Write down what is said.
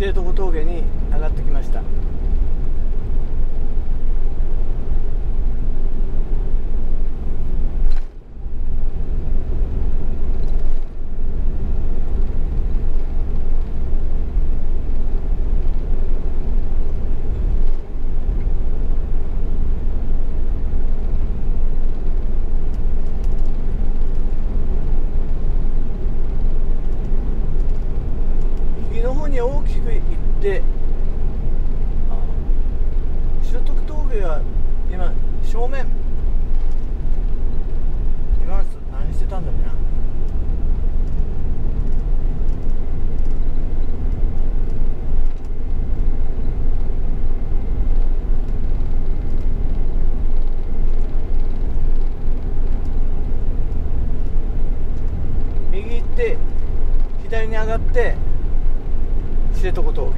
知床峠に上がってきました。であ知床峠は今正面。今何してたんだろうな。右行って左に上がって知床峠